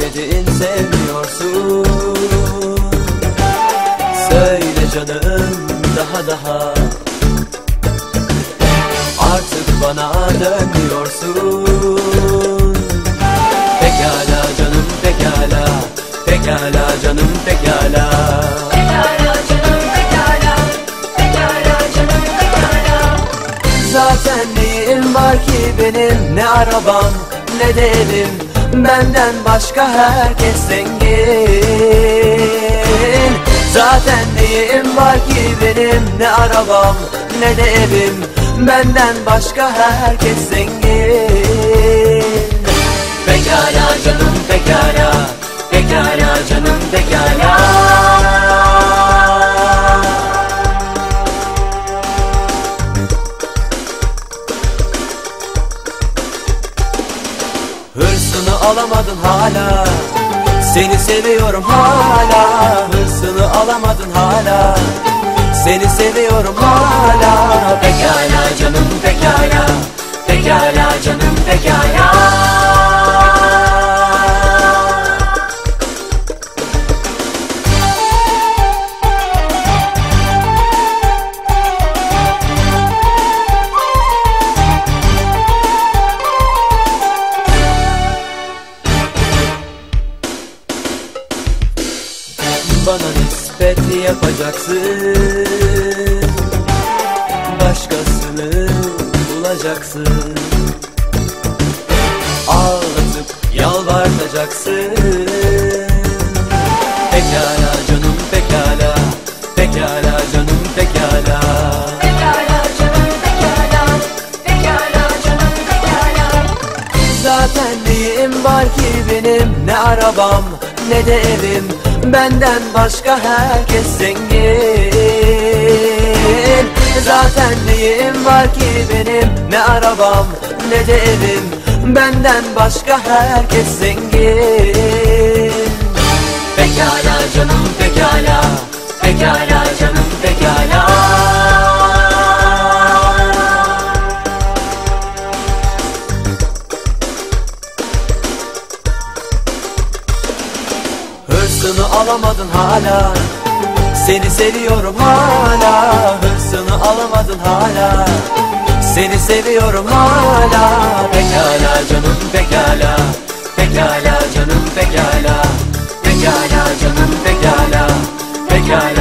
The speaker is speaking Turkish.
sevmedin sevmiyorsun. Söyle canım daha daha. Artık bana dönmüyorsun. Pekala canım pekala. Pekala canım pekala. Pekala canım pekala. Pekala canım pekala. Zaten neyim var ki benim? Ne arabam ne de evim Benden başka herkes zengin. Zaten neyim var ki benim? Ne arabam ne de evim. Benden başka herkes zengin. Pekala canım pekala Hırsını alamadın hala. Seni seviyorum hala. Hırsını alamadın hala. Seni seviyorum hala. Pekala canım pekala Bana nispet yapacaksın. Başkasını bulacaksın. Ağlatıp yalvartacaksın. Pekala canım pekala. Pekala canım pekala. Pekala canım pekala. Pekala canım pekala. Zaten neyim var ki benim? Ne arabam ne de evim Benden başka herkes zengin. Zaten neyim var ki benim? Ne arabam ne de evim. Benden başka herkes zengin. Pekala canım pekala. Pekala Hırsını alamadın hala. Seni seviyorum hala Hırsını alamadın hala. Seni seviyorum hala. Pekala canım pekala. Pekala canım pekala. Pekala canım pekala. Pekala